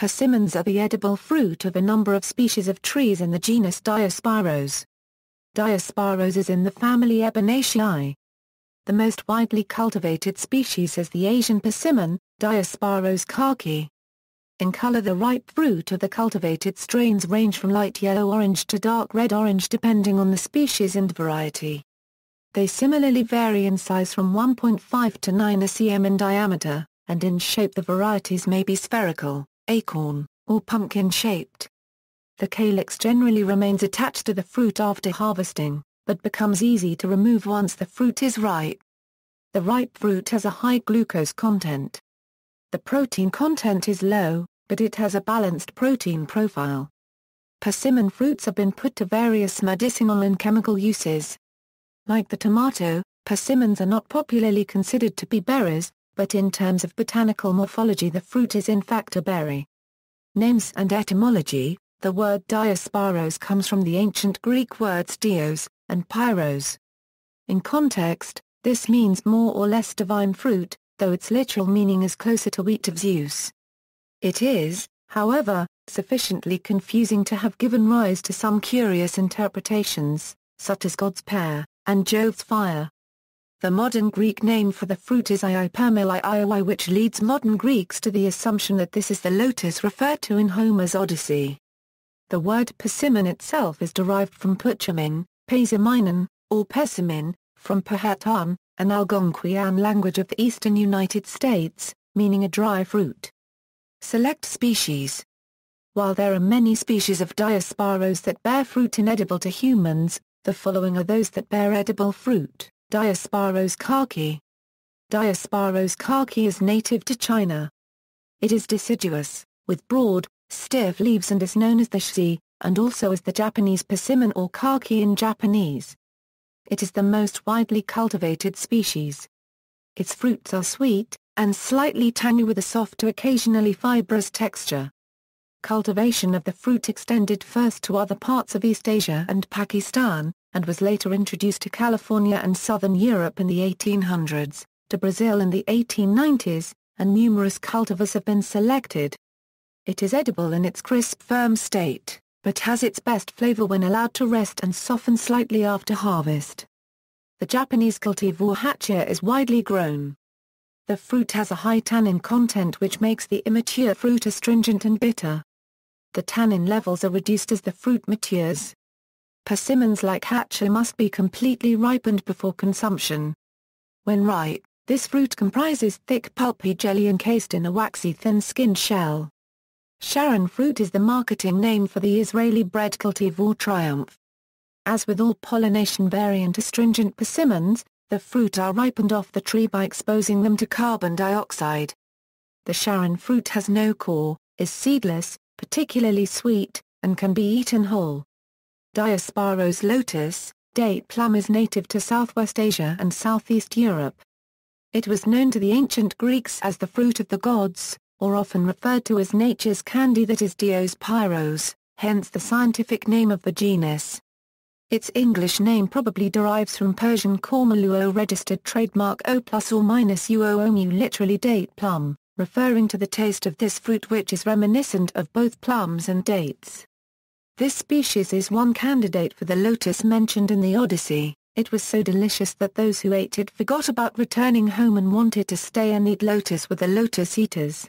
Persimmons are the edible fruit of a number of species of trees in the genus Diospyros. Diospyros is in the family Ebenaceae. The most widely cultivated species is the Asian persimmon, Diospyros kaki. In color the ripe fruit of the cultivated strains range from light yellow-orange to dark red-orange depending on the species and variety. They similarly vary in size from 1.5 to 9 cm in diameter, and in shape the varieties may be spherical, acorn, or pumpkin-shaped. The calyx generally remains attached to the fruit after harvesting, but becomes easy to remove once the fruit is ripe. The ripe fruit has a high glucose content. The protein content is low, but it has a balanced protein profile. Persimmon fruits have been put to various medicinal and chemical uses. Like the tomato, persimmons are not popularly considered to be berries, but in terms of botanical morphology the fruit is in fact a berry. Names and etymology The word Diospyros comes from the ancient Greek words dios, and pyros. In context, this means more or less divine fruit, though its literal meaning is closer to wheat of Zeus. It is, however, sufficiently confusing to have given rise to some curious interpretations, such as God's pear, and Jove's fire. The modern Greek name for the fruit is Iopamilii which leads modern Greeks to the assumption that this is the lotus referred to in Homer's Odyssey. The word persimmon itself is derived from puchamin, pesiminon, or persimmon, from Powhatan, an Algonquian language of the eastern United States, meaning a dry fruit. Select species While there are many species of Diospyros that bear fruit inedible to humans, the following are those that bear edible fruit, Diospyros kaki. Diospyros kaki is native to China. It is deciduous, with broad, stiff leaves and is known as the shi, and also as the Japanese persimmon or kaki in Japanese. It is the most widely cultivated species. Its fruits are sweet, and slightly tangy with a soft to occasionally fibrous texture. Cultivation of the fruit extended first to other parts of East Asia and Pakistan, and was later introduced to California and southern Europe in the 1800s, to Brazil in the 1890s, and numerous cultivars have been selected. It is edible in its crisp firm state, but has its best flavor when allowed to rest and soften slightly after harvest. The Japanese cultivar Hachiya is widely grown. The fruit has a high tannin content which makes the immature fruit astringent and bitter the tannin levels are reduced as the fruit matures. Persimmons like Hachiya must be completely ripened before consumption. When ripe, this fruit comprises thick pulpy jelly encased in a waxy thin-skinned shell. Sharon fruit is the marketing name for the Israeli-bred cultivar Triumph. As with all pollination variant astringent persimmons, the fruit are ripened off the tree by exposing them to carbon dioxide. The Sharon fruit has no core, is seedless, particularly sweet, and can be eaten whole. Diospyros lotus, date plum is native to Southwest Asia and Southeast Europe. It was known to the ancient Greeks as the fruit of the gods, or often referred to as nature's candy that is Diospyros, hence the scientific name of the genus. Its English name probably derives from Persian Kormaluo registered trademark O plus or minus uoomu literally date plum referring to the taste of this fruit which is reminiscent of both plums and dates. This species is one candidate for the lotus mentioned in the Odyssey, it was so delicious that those who ate it forgot about returning home and wanted to stay and eat lotus with the lotus eaters.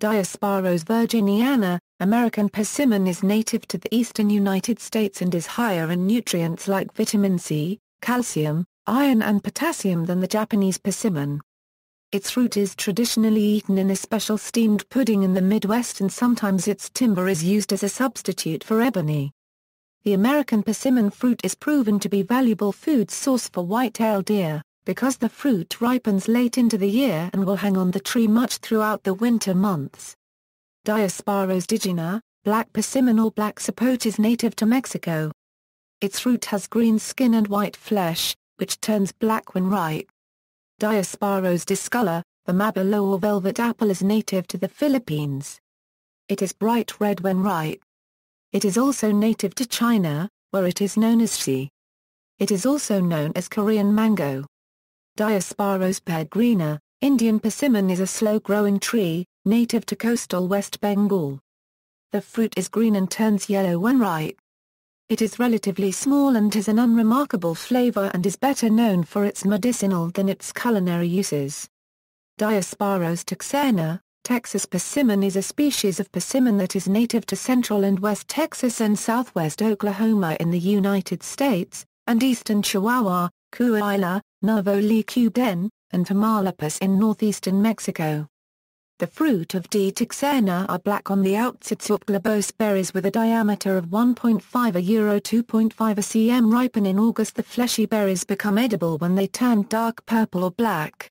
Diospyros virginiana, American persimmon is native to the eastern United States and is higher in nutrients like vitamin C, calcium, iron and potassium than the Japanese persimmon. Its fruit is traditionally eaten in a special steamed pudding in the Midwest and sometimes its timber is used as a substitute for ebony. The American persimmon fruit is proven to be valuable food source for white-tailed deer, because the fruit ripens late into the year and will hang on the tree much throughout the winter months. Diospyros digyna, black persimmon or black sapote is native to Mexico. Its fruit has green skin and white flesh, which turns black when ripe. Diospyros discolor, the mabolo or velvet apple is native to the Philippines. It is bright red when ripe. It is also native to China, where it is known as shi. It is also known as Korean mango. Diospyros peregrina, Indian persimmon is a slow-growing tree, native to coastal West Bengal. The fruit is green and turns yellow when ripe. It is relatively small and has an unremarkable flavor and is better known for its medicinal than its culinary uses. Diospyros texana, Texas persimmon is a species of persimmon that is native to central and west Texas and southwest Oklahoma in the United States, and eastern Chihuahua, Coahuila, Nuevo León, and Tamaulipas in northeastern Mexico. The fruit of D. texana are black on the outside or globose berries with a diameter of 1.5 a euro 2.5 a cm ripen in August the fleshy berries become edible when they turn dark purple or black.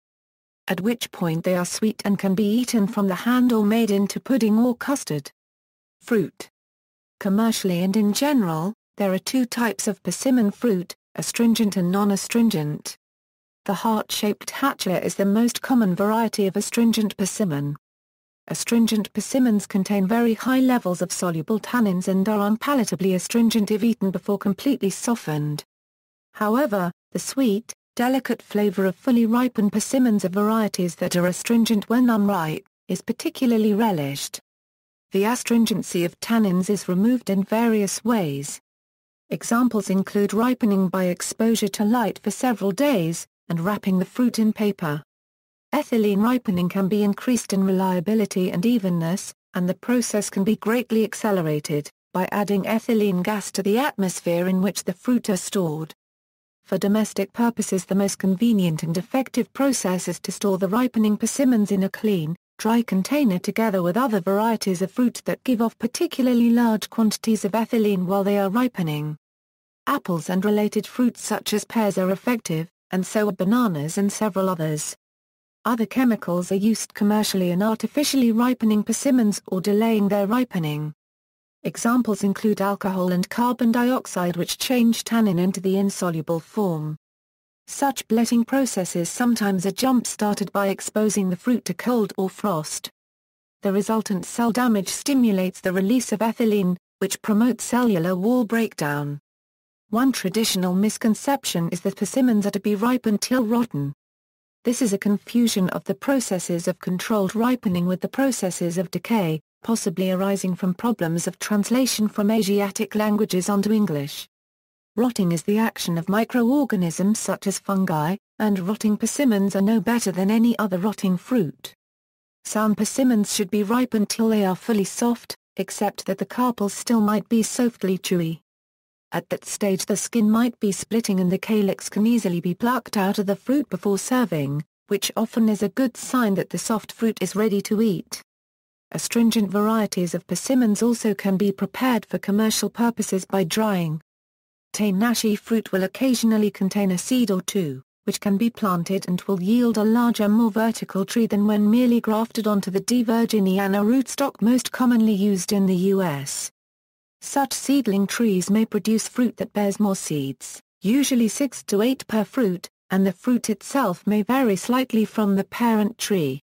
At which point they are sweet and can be eaten from the hand or made into pudding or custard. Fruit Commercially and in general, there are two types of persimmon fruit, astringent and non-astringent. The heart-shaped Hachiya is the most common variety of astringent persimmon. Astringent persimmons contain very high levels of soluble tannins and are unpalatably astringent if eaten before completely softened. However, the sweet, delicate flavor of fully ripened persimmons of varieties that are astringent when unripe, is particularly relished. The astringency of tannins is removed in various ways. Examples include ripening by exposure to light for several days, and wrapping the fruit in paper. Ethylene ripening can be increased in reliability and evenness, and the process can be greatly accelerated, by adding ethylene gas to the atmosphere in which the fruit are stored. For domestic purposes the most convenient and effective process is to store the ripening persimmons in a clean, dry container together with other varieties of fruit that give off particularly large quantities of ethylene while they are ripening. Apples and related fruits such as pears are effective, and so are bananas and several others. Other chemicals are used commercially in artificially ripening persimmons or delaying their ripening. Examples include alcohol and carbon dioxide which change tannin into the insoluble form. Such bletting processes sometimes are jump-started by exposing the fruit to cold or frost. The resultant cell damage stimulates the release of ethylene, which promotes cellular wall breakdown. One traditional misconception is that persimmons are to be ripened till rotten. This is a confusion of the processes of controlled ripening with the processes of decay, possibly arising from problems of translation from Asiatic languages onto English. Rotting is the action of microorganisms such as fungi, and rotting persimmons are no better than any other rotting fruit. Sound persimmons should be ripened till they are fully soft, except that the carpels still might be softly chewy. At that stage the skin might be splitting and the calyx can easily be plucked out of the fruit before serving, which often is a good sign that the soft fruit is ready to eat. Astringent varieties of persimmons also can be prepared for commercial purposes by drying. Teinashi fruit will occasionally contain a seed or two, which can be planted and will yield a larger more vertical tree than when merely grafted onto the D. virginiana rootstock most commonly used in the U.S. Such seedling trees may produce fruit that bears more seeds, usually 6 to 8 per fruit, and the fruit itself may vary slightly from the parent tree.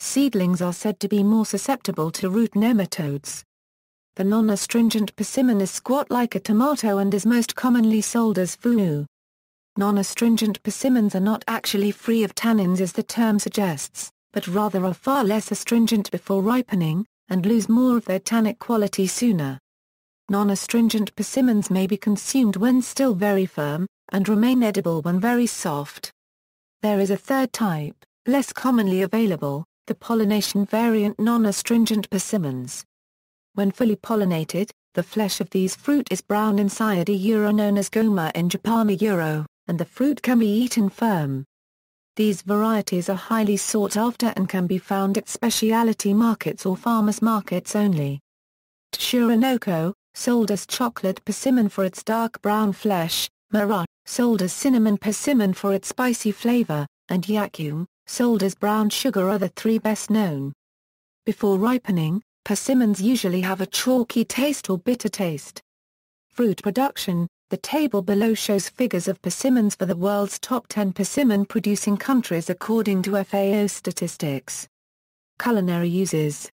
Seedlings are said to be more susceptible to root nematodes. The non-astringent persimmon is squat like a tomato and is most commonly sold as Fuyu. Non-astringent persimmons are not actually free of tannins as the term suggests, but rather are far less astringent before ripening, and lose more of their tannic quality sooner. Non-astringent persimmons may be consumed when still very firm, and remain edible when very soft. There is a third type, less commonly available, the pollination variant non-astringent persimmons. When fully pollinated, the flesh of these fruit is brown inside a euro known as goma in Japan a euro, and the fruit can be eaten firm. These varieties are highly sought after and can be found at specialty markets or farmers markets only. Tsurunoko, sold as chocolate persimmon for its dark brown flesh, Mara, sold as cinnamon persimmon for its spicy flavor, and Yakum, sold as brown sugar are the three best known. Before ripening, persimmons usually have a chalky taste or bitter taste. Fruit production The table below shows figures of persimmons for the world's top 10 persimmon-producing countries according to FAO statistics. Culinary uses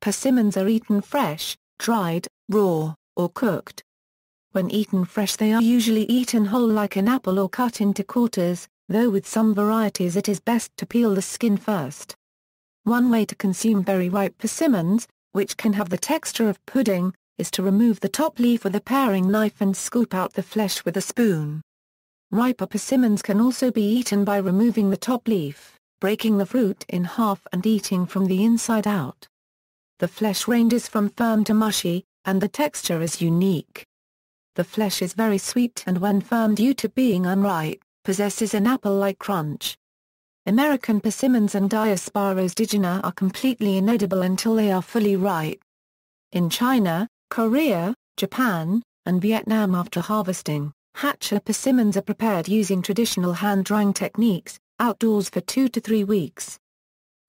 Persimmons are eaten fresh, dried, raw, or cooked. When eaten fresh they are usually eaten whole like an apple or cut into quarters, though with some varieties it is best to peel the skin first. One way to consume very ripe persimmons, which can have the texture of pudding, is to remove the top leaf with a paring knife and scoop out the flesh with a spoon. Riper persimmons can also be eaten by removing the top leaf, breaking the fruit in half and eating from the inside out. The flesh ranges from firm to mushy, and the texture is unique. The flesh is very sweet and when firm due to being unripe, possesses an apple-like crunch. American persimmons and Diospyros digyna are completely inedible until they are fully ripe. In China, Korea, Japan, and Vietnam after harvesting, Hachiya persimmons are prepared using traditional hand-drying techniques, outdoors for two to three weeks.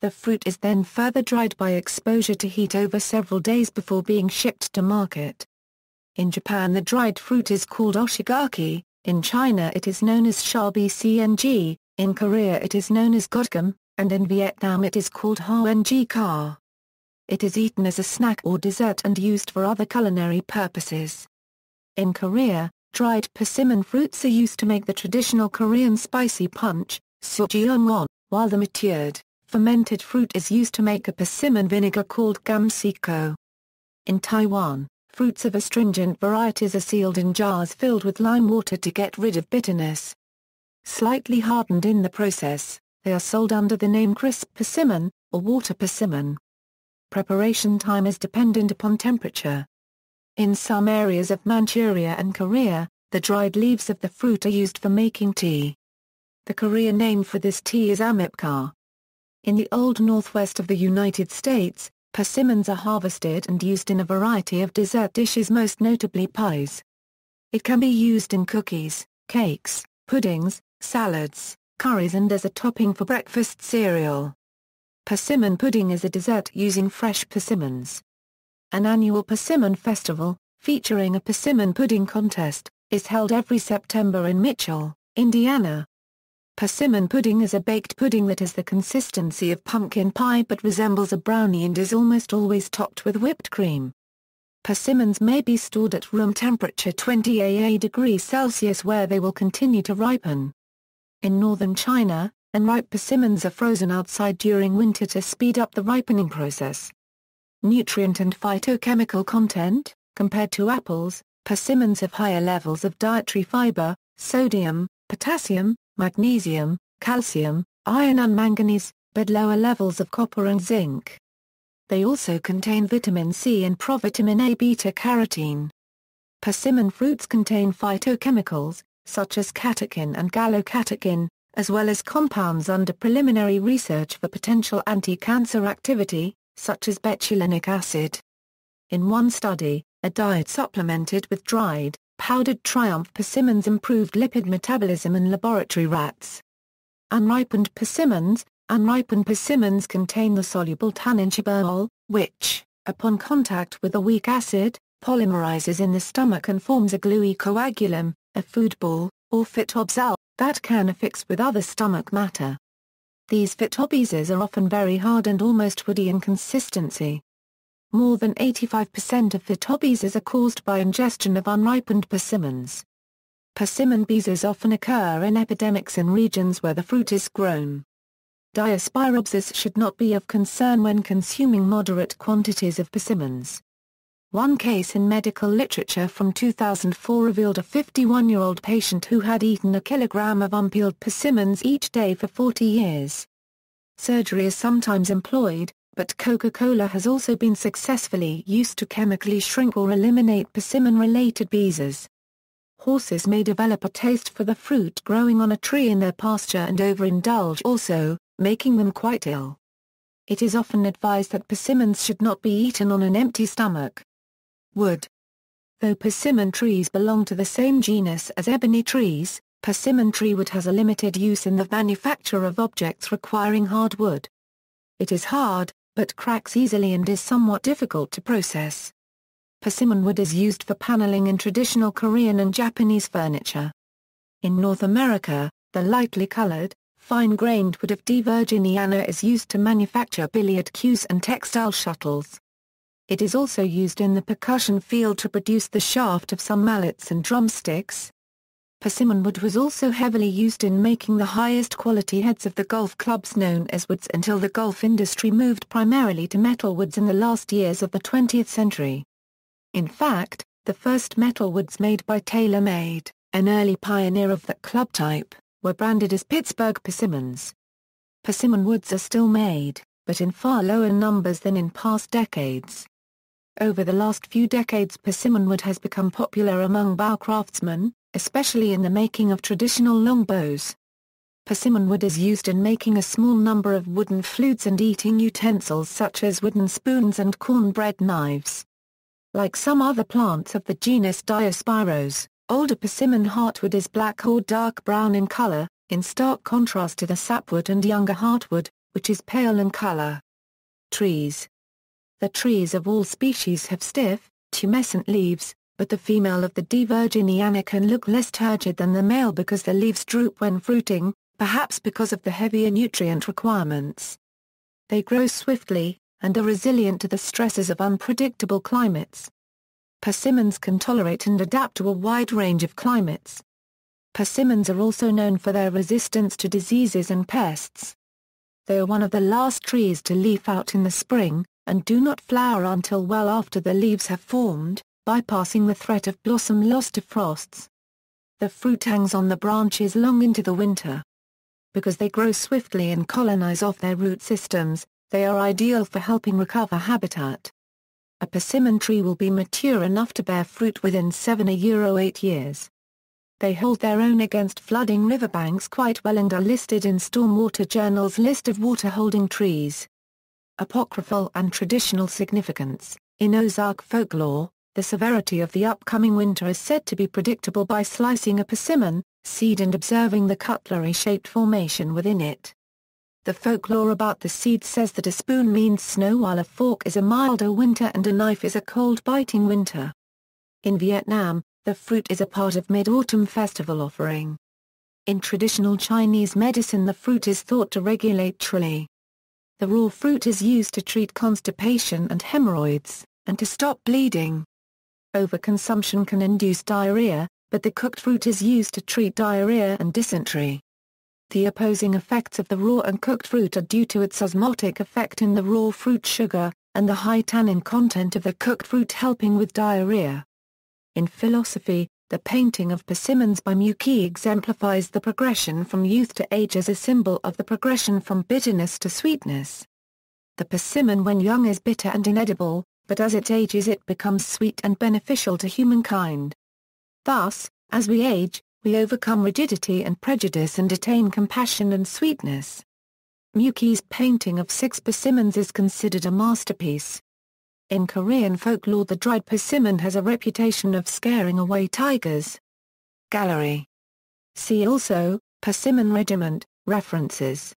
The fruit is then further dried by exposure to heat over several days before being shipped to market. In Japan the dried fruit is called hoshigaki, in China it is known as shabi cng, in Korea it is known as godgam, and in Vietnam it is called hoen ka. It is eaten as a snack or dessert and used for other culinary purposes. In Korea, dried persimmon fruits are used to make the traditional Korean spicy punch, sujeonggwa, while the matured, fermented fruit is used to make a persimmon vinegar called gamsikcho. In Taiwan, fruits of astringent varieties are sealed in jars filled with lime water to get rid of bitterness. Slightly hardened in the process, they are sold under the name crisp persimmon, or water persimmon. Preparation time is dependent upon temperature. In some areas of Manchuria and Korea, the dried leaves of the fruit are used for making tea. The Korean name for this tea is amipka. In the old northwest of the United States, persimmons are harvested and used in a variety of dessert dishes most notably pies. It can be used in cookies, cakes, puddings, salads, curries and as a topping for breakfast cereal. Persimmon pudding is a dessert using fresh persimmons. An annual persimmon festival, featuring a persimmon pudding contest, is held every September in Mitchell, Indiana. Persimmon pudding is a baked pudding that has the consistency of pumpkin pie but resembles a brownie and is almost always topped with whipped cream. Persimmons may be stored at room temperature 20 AA degrees Celsius where they will continue to ripen. In northern China, unripe persimmons are frozen outside during winter to speed up the ripening process. Nutrient and phytochemical content Compared to apples, persimmons have higher levels of dietary fiber, sodium, potassium, magnesium, calcium, iron and manganese, but lower levels of copper and zinc. They also contain vitamin C and provitamin A beta-carotene. Persimmon fruits contain phytochemicals, such as catechin and gallocatechin, as well as compounds under preliminary research for potential anti-cancer activity, such as betulinic acid. In one study, a diet supplemented with dried, powdered Triumph persimmons improved lipid metabolism in laboratory rats. Unripened persimmons Unripened persimmons contain the soluble tannin shibuol, which, upon contact with a weak acid, polymerizes in the stomach and forms a gluey coagulum, a food ball, or phytophthal, that can affix with other stomach matter. These phytobezoars are often very hard and almost woody in consistency. More than 85% of phytobezoars are caused by ingestion of unripened persimmons. Persimmon bezoars often occur in epidemics in regions where the fruit is grown. Diospyrobesis should not be of concern when consuming moderate quantities of persimmons. One case in medical literature from 2004 revealed a 51-year-old patient who had eaten a kilogram of unpeeled persimmons each day for 40 years. Surgery is sometimes employed, but Coca-Cola has also been successfully used to chemically shrink or eliminate persimmon-related bezoars. Horses may develop a taste for the fruit growing on a tree in their pasture and overindulge also, making them quite ill. It is often advised that persimmons should not be eaten on an empty stomach. Wood Though persimmon trees belong to the same genus as ebony trees, persimmon tree wood has a limited use in the manufacture of objects requiring hard wood. It is hard, but cracks easily and is somewhat difficult to process. Persimmon wood is used for paneling in traditional Korean and Japanese furniture. In North America, the lightly colored, fine-grained wood of D. virginiana is used to manufacture billiard cues and textile shuttles. It is also used in the percussion field to produce the shaft of some mallets and drumsticks. Persimmon wood was also heavily used in making the highest quality heads of the golf clubs known as woods until the golf industry moved primarily to metal woods in the last years of the 20th century. In fact, the first metal woods made by TaylorMade, an early pioneer of that club type, were branded as Pittsburgh persimmons. Persimmon woods are still made, but in far lower numbers than in past decades. Over the last few decades persimmon wood has become popular among bow craftsmen, especially in the making of traditional longbows. Persimmon wood is used in making a small number of wooden flutes and eating utensils such as wooden spoons and cornbread knives. Like some other plants of the genus Diospyros, older persimmon heartwood is black or dark brown in color, in stark contrast to the sapwood and younger heartwood, which is pale in color. Trees The trees of all species have stiff, tumescent leaves, but the female of the D. virginiana can look less turgid than the male because the leaves droop when fruiting, perhaps because of the heavier nutrient requirements. They grow swiftly, and are resilient to the stresses of unpredictable climates. Persimmons can tolerate and adapt to a wide range of climates. Persimmons are also known for their resistance to diseases and pests. They are one of the last trees to leaf out in the spring, and do not flower until well after the leaves have formed, bypassing the threat of blossom loss to frosts. The fruit hangs on the branches long into the winter. Because they grow swiftly and colonize off their root systems, they are ideal for helping recover habitat. A persimmon tree will be mature enough to bear fruit within 7 a euro 8 years. They hold their own against flooding riverbanks quite well and are listed in Stormwater Journal's list of water-holding trees. Apocryphal and traditional significance In Ozark folklore, the severity of the upcoming winter is said to be predictable by slicing a persimmon, seed and observing the cutlery-shaped formation within it. The folklore about the seed says that a spoon means snow while a fork is a milder winter and a knife is a cold biting winter. In Vietnam, the fruit is a part of Mid-Autumn Festival offering. In traditional Chinese medicine the fruit is thought to regulate Li. The raw fruit is used to treat constipation and hemorrhoids, and to stop bleeding. Overconsumption can induce diarrhea, but the cooked fruit is used to treat diarrhea and dysentery. The opposing effects of the raw and cooked fruit are due to its osmotic effect in the raw fruit sugar, and the high tannin content of the cooked fruit helping with diarrhea. In philosophy, the painting of persimmons by Muqi exemplifies the progression from youth to age as a symbol of the progression from bitterness to sweetness. The persimmon when young is bitter and inedible, but as it ages it becomes sweet and beneficial to humankind. Thus, as we age, we overcome rigidity and prejudice and attain compassion and sweetness. Muqi's painting of six persimmons is considered a masterpiece. In Korean folklore the dried persimmon has a reputation of scaring away tigers. Gallery. See also, Persimmon Regiment, references.